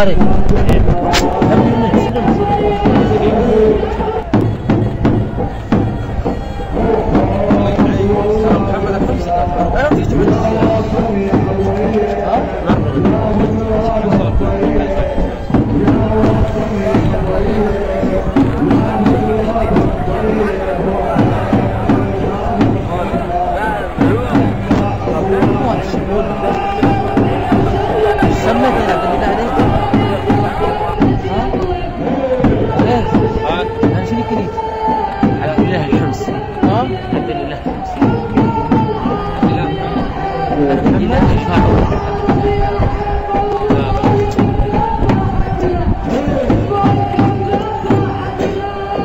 Mari. Hepimiz Müslüm.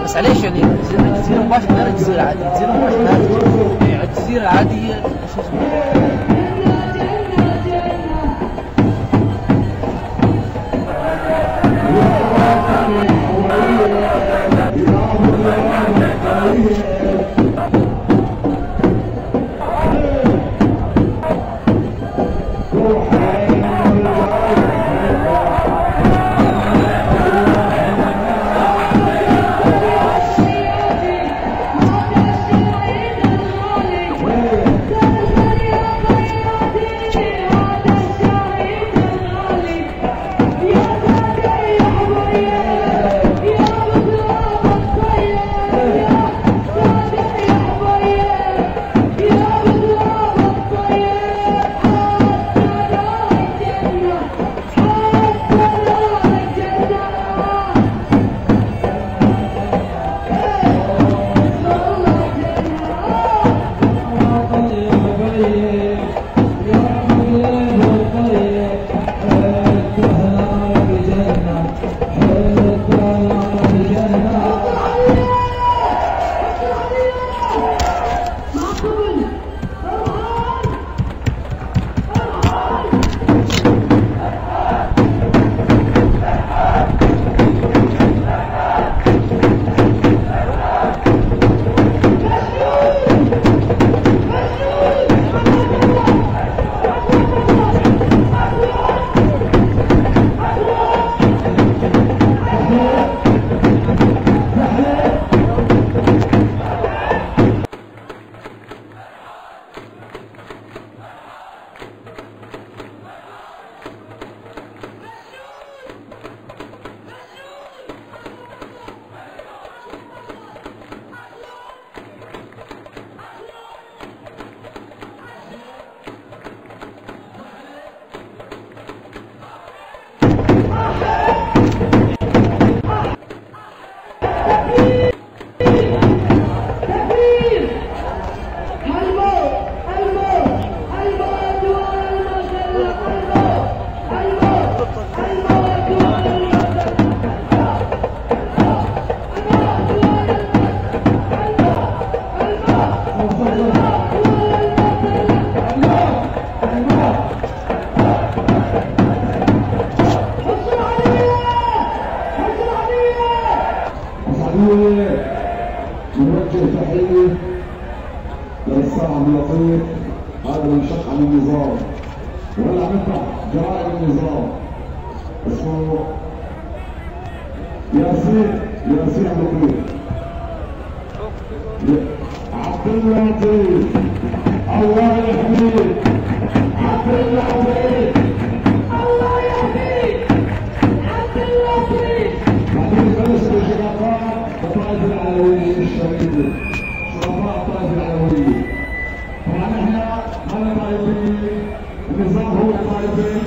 بس عليش يعني؟ الجزيرة مباشرة غير الجزيرة العادية الجزيرة مباشرة. غير الجزيرة نوجه تحية للصاحب اللطيف هذا منشق عن النظام ولا نفع جرائم النظام اسمه ياسين ياسين اللطيف عبد اللطيف الله يحميك عبد اللطيف الطائفة العلوية الشهيدة شرفاء الطائفة العلوية طبعا إحنا ما طائفيين النظام هو طائفي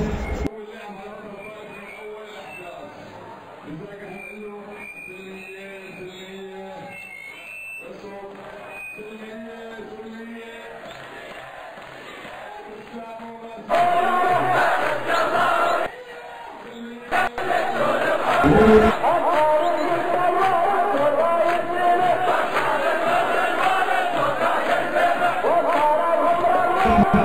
الله